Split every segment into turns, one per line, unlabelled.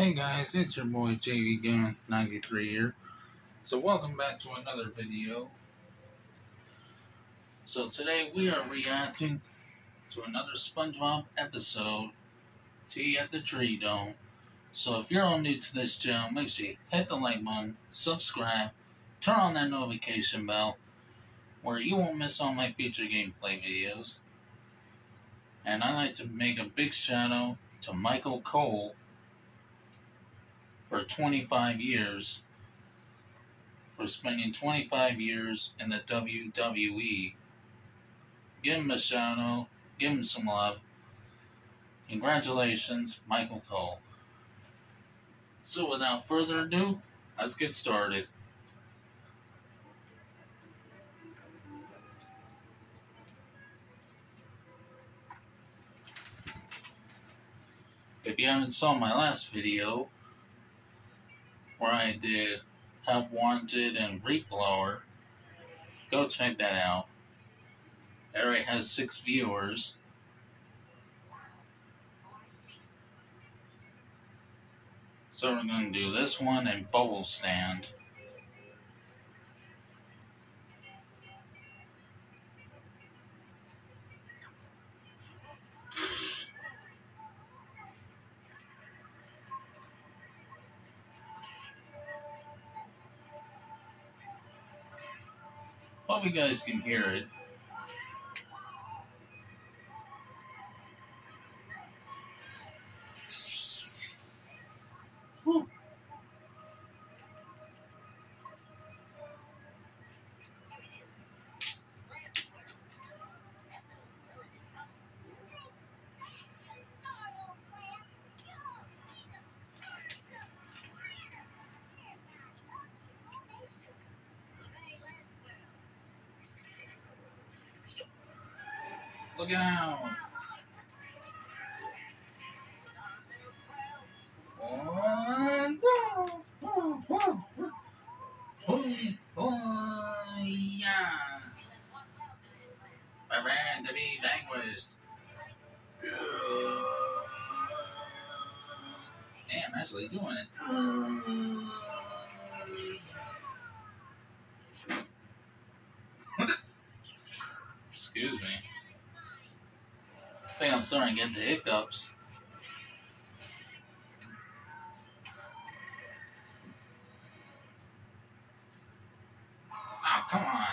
Hey guys, it's your boy JV Gaming 93 here. So welcome back to another video. So today we are reacting to another SpongeBob episode, Tea at the Tree Dome. So if you're all new to this channel, make sure you hit the like button, subscribe, turn on that notification bell, where you won't miss all my future gameplay videos. And I'd like to make a big shout out to Michael Cole for 25 years, for spending 25 years in the WWE. Give him a shout out, give him some love. Congratulations, Michael Cole. So, without further ado, let's get started. If you haven't saw my last video, where I did Help Wanted and Reef Blower, go check that out. It already has six viewers. So we're going to do this one and Bubble Stand. Hope you guys can hear it. Out! One, two, oh, oh, oh, oh, yeah. Prepare to be vanquished. I'm actually doing it. Excuse me. I think I'm starting to get the hiccups. Oh, come on.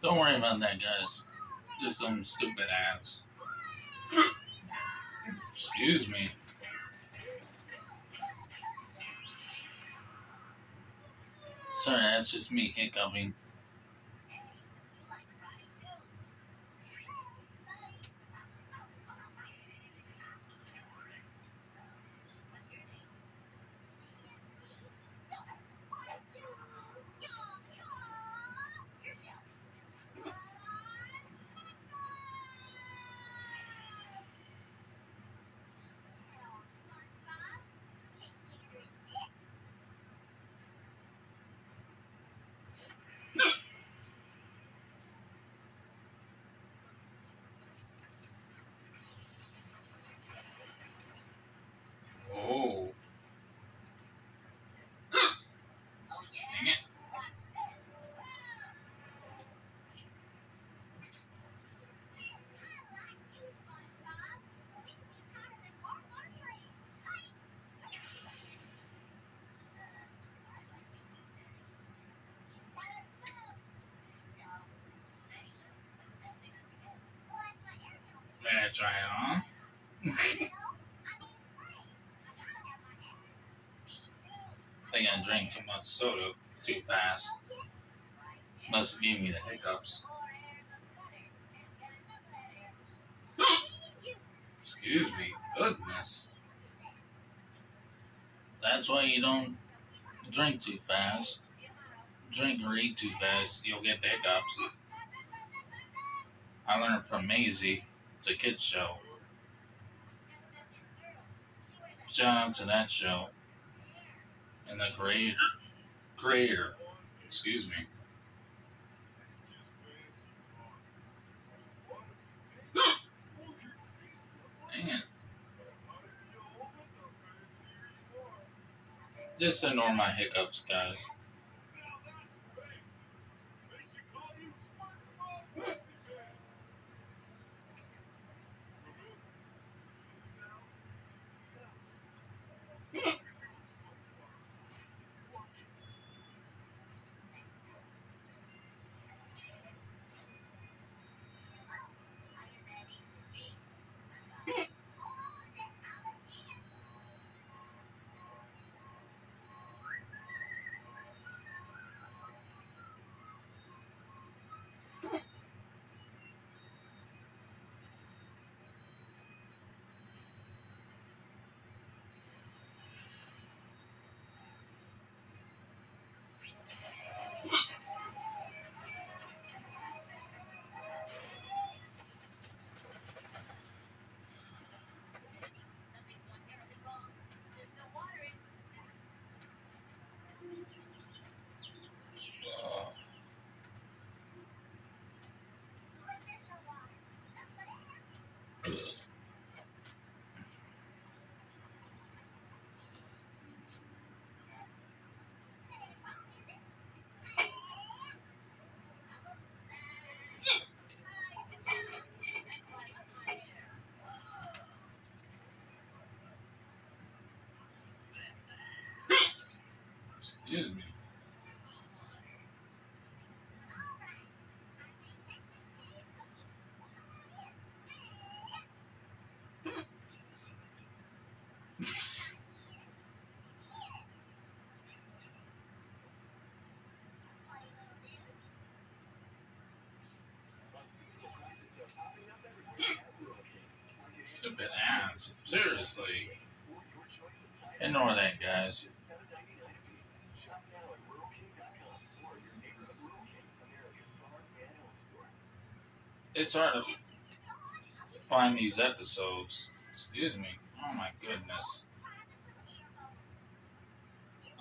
Don't worry about that, guys. Just some stupid ads. Excuse me. Sorry, that's just me hiccuping. Yes. Try it. I think I drank too much soda too fast. Must given me the hiccups. Excuse me. Goodness. That's why you don't drink too fast. Drink or eat too fast, you'll get the hiccups. I learned from Maisy. It's a kids show. Shout out to that show and the creator, creator, excuse me.
Just ignore my hiccups, guys. Excuse me. Stupid ads. Seriously. Ignore that, guys. It's hard to find these episodes. Excuse me. Oh my goodness.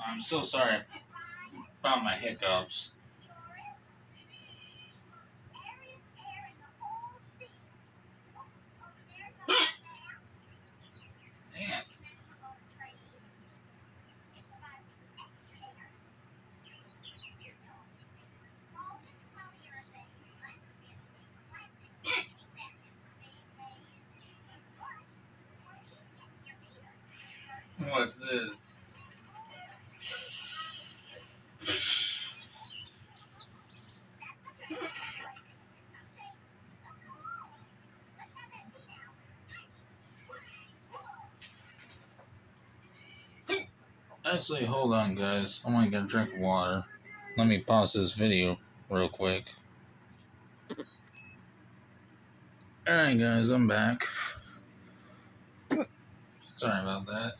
I'm so sorry about my hiccups. Actually, hold on, guys. I'm gonna get drink water. Let me pause this video real quick. Alright, guys, I'm back. Sorry about that.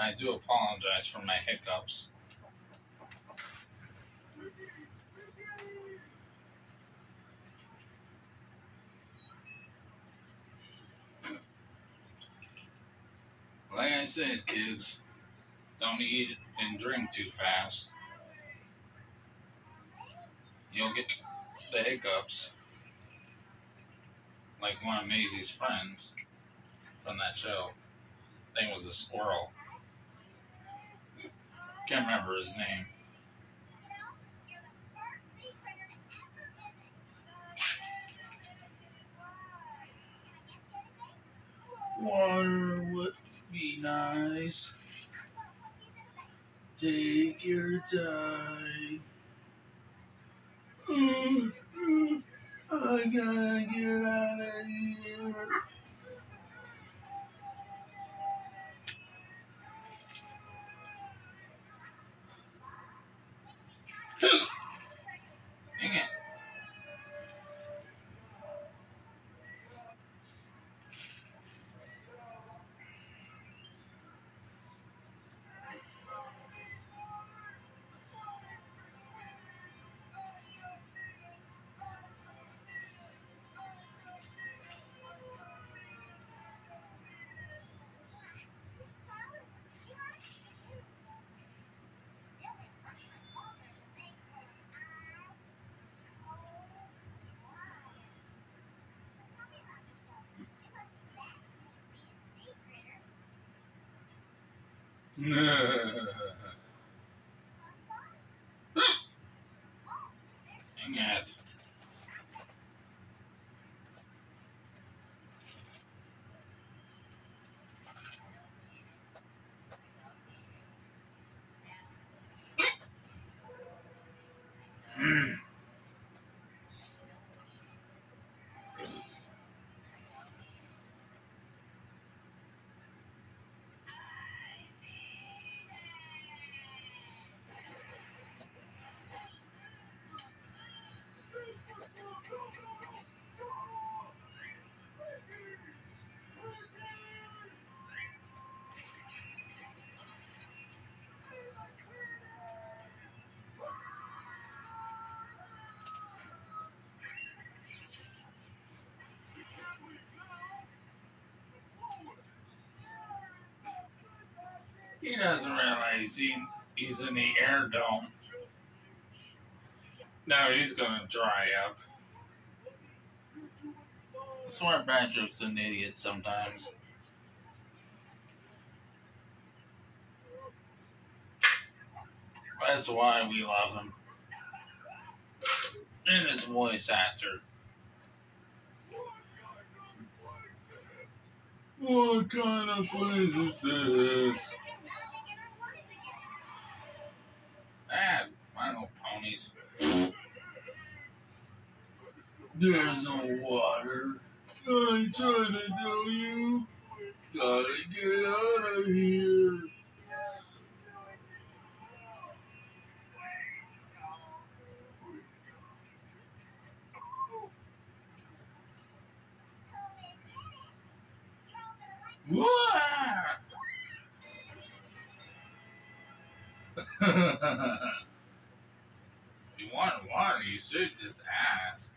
I do apologize for my hiccups. Like I said, kids, don't eat and drink too fast. You'll get the hiccups. Like one of Maisy's friends from that show. It was a squirrel. Can't remember his name. Water would be nice. Take your time. Mm-hmm. I gotta get out of here. Dang
He doesn't realize he, he's in the air dome. Now he's gonna dry up. I swear Patrick's an idiot sometimes. That's why we love him. And his voice actor. What kind of place is this? There's no water. I'm trying to tell you. Gotta get out of here. if you want water, you should just ask.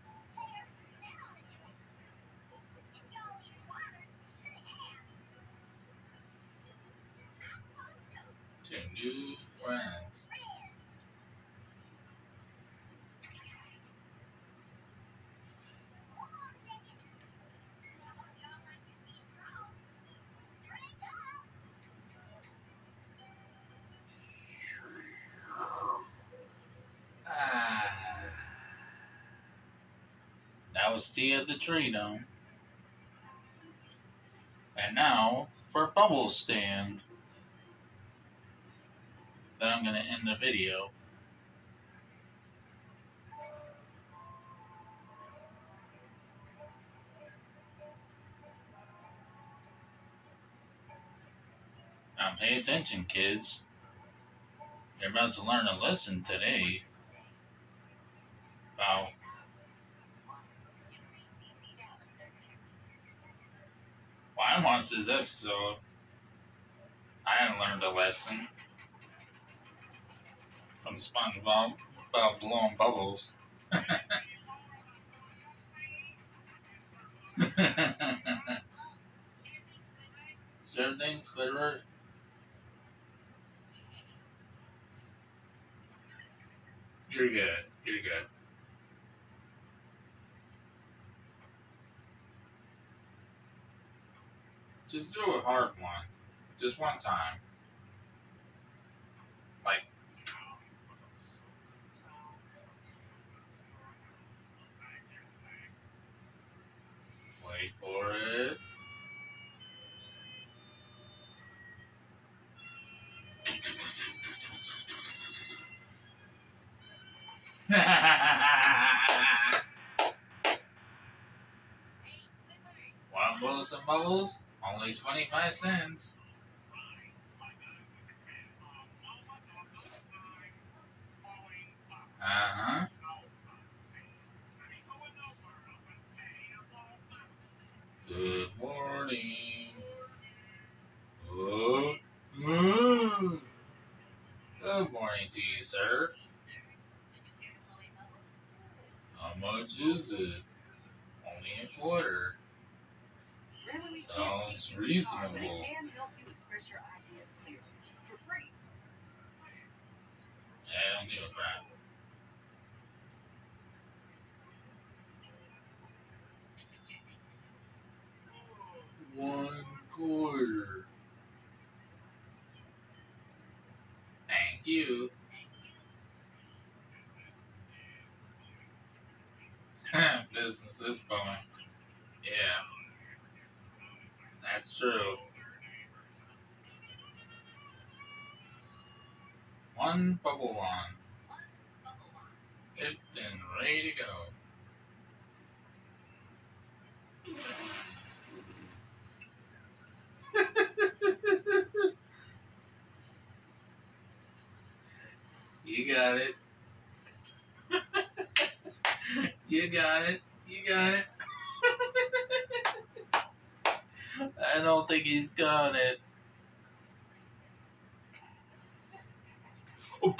To new friends. Ah. That was tea the tree dome. And now for bubble stand. Then I'm gonna end the video. Now pay attention, kids. You're about to learn a lesson today about why I watched this episode. I learned a lesson from SpongeBob about blowing bubbles. Is everything Squidward? You're good. You're good. Just do a hard one. Just one time. Some bubbles? Only 25 cents. Uh huh. Good morning. Good morning to you, sir. How much is it?
can help you express your ideas clearly for free.
Yeah, I don't give a crap. One quarter. Thank you. Business is booming. Yeah. That's true. One bubble one. Picked and ready to go. you got it. you got it. You got it. I don't think he's got it. Oh.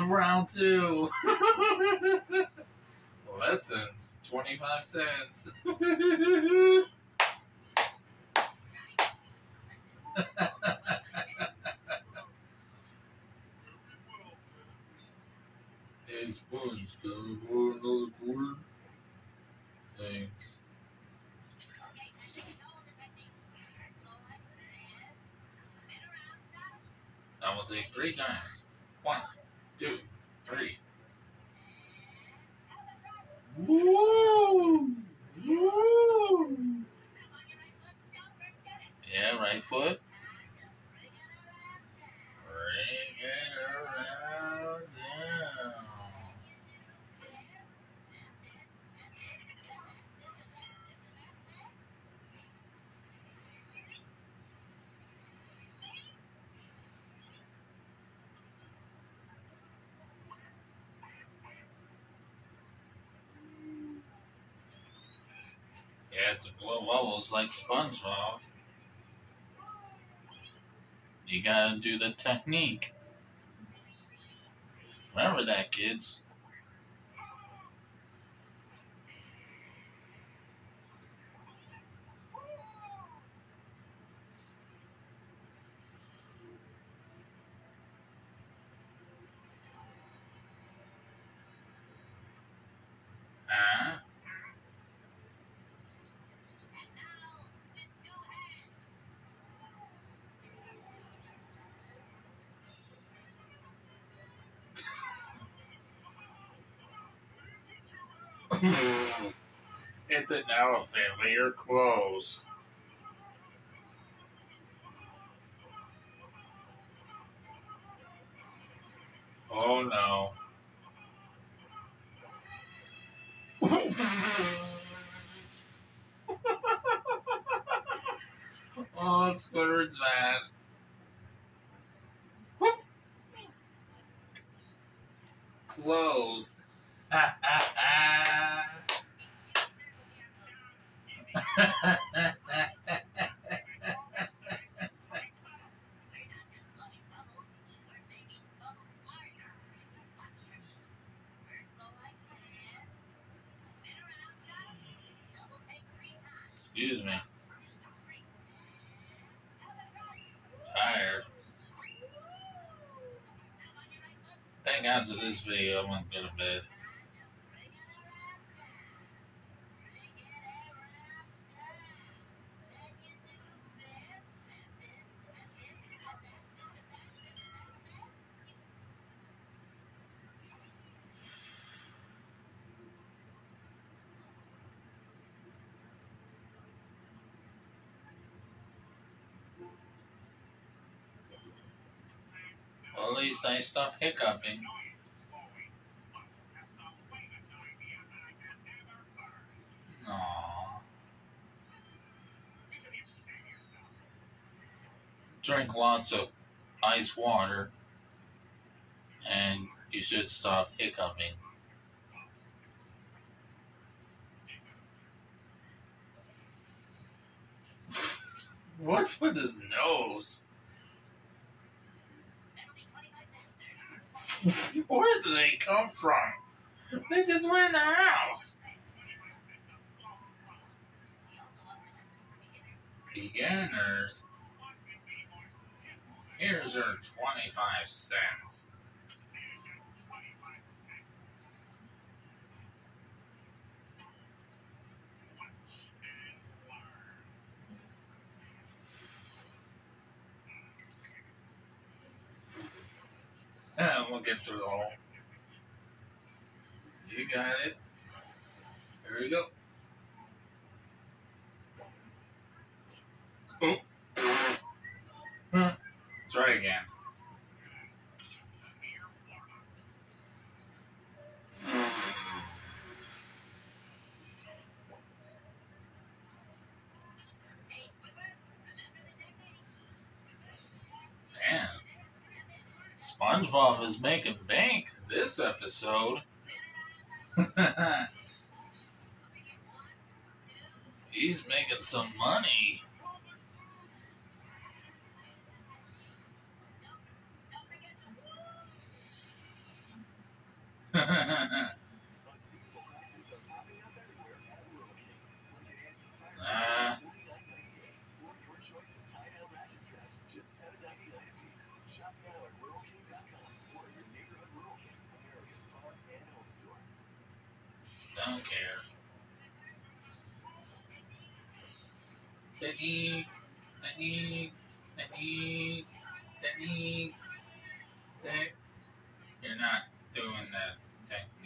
Round two. Lessons, 25 cents. hey, Sponge, can I borrow another quarter? Thanks. Three times. One, two, three. Woo! Woo! Yeah, right foot. Bring it around down. To blow bubbles like SpongeBob. You gotta do the technique. Remember that, kids. it's an elephant, but you're close. Oh no. oh, Squidward's mad. Closed. Excuse me. Tired. Hang on to this video. I'm gonna go to bed. Stopped hiccuping. Drink lots of ice water, and you should stop hiccuping. What's with his nose? Where did they come from? They just went in the house. Beginners. Here's your 25 cents. We'll get through the whole. You got it. Here we go. Try again. Man, SpongeBob is making bank this episode. He's making some money. Don't care. Technique, technique, technique, technique, tech. You're not doing that technique.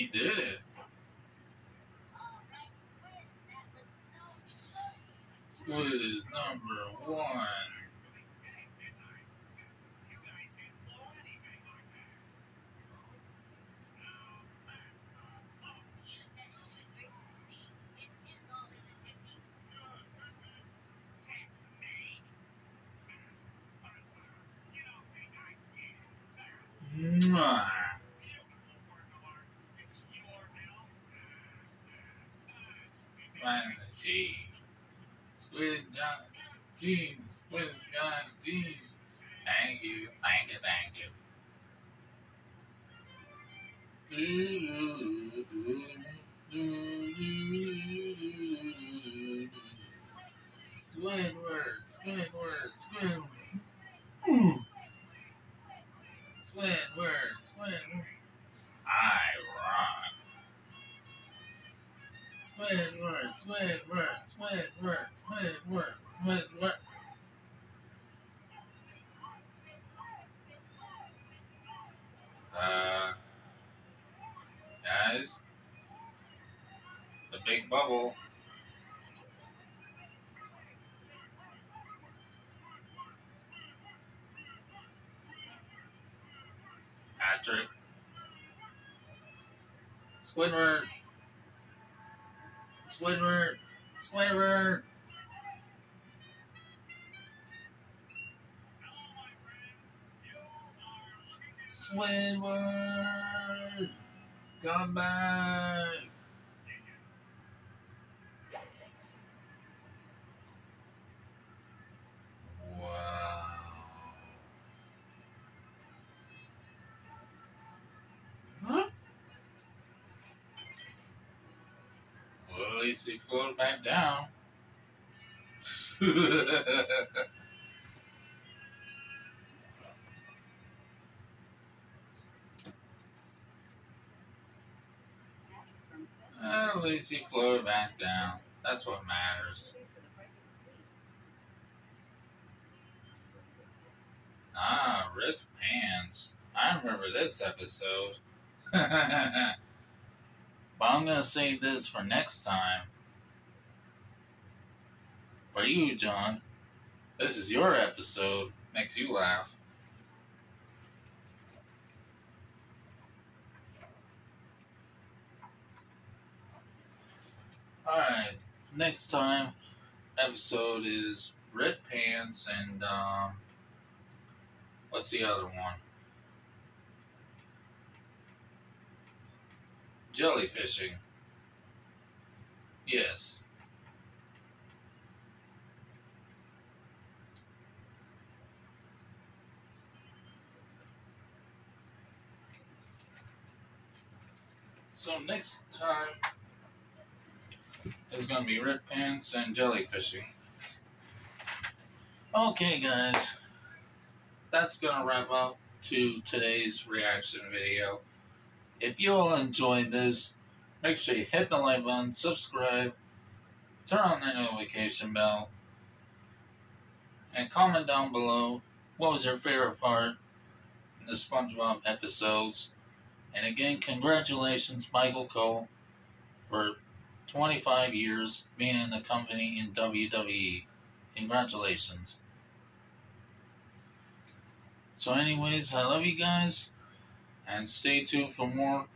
He did it. Squid is number one. Mwah. G. Squid John Jeans. Squid John Jeans. Thank you. Thank you. Thank you. Squidward, Squidward, Squidward. Squidward, Squidward. I Squidward, Squidward, Squidward, Squidward, Squidward. Least floated back down. at least he back down. That's what matters. Ah, Ripped Pants. I remember this episode. but I'm gonna save this for next time. For you, John. This is your episode. Makes you laugh. Alright, next time episode is Red Pants and um what's the other one? Jellyfishing. Yes. So next time is going to be red pants and jellyfishing. Okay guys, that's going to wrap up to today's reaction video. If you all enjoyed this, make sure you hit the like button, subscribe, turn on the notification bell, and comment down below what was your favorite part in the SpongeBob episodes. And again, congratulations, Michael Cole, for 25 years being in the company in WWE. Congratulations. So, anyways, I love you guys, and stay tuned for more.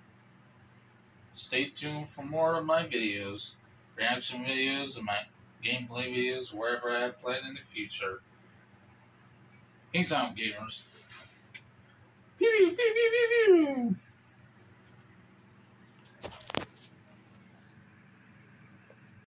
Stay tuned for more of my videos, reaction videos, and my gameplay videos, wherever I have planned in the future. Peace out, gamers. Pew, pew, pew, pew, pew, pew.